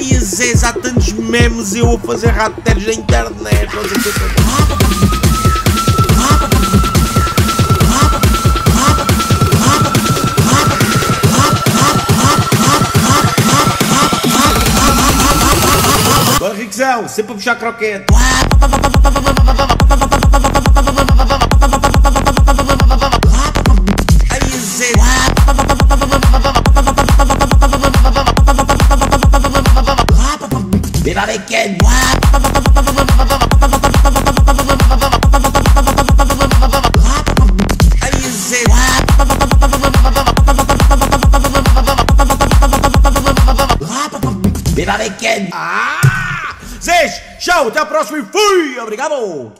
Ai, Zé, há tantos memes eu a fazer rateiros na internet. Bora, Riquezão, sempre a puxar croquete. Ai, Zé. Viva Weekend. Ah! Zé, tchau, até a próxima e fui! Obrigado!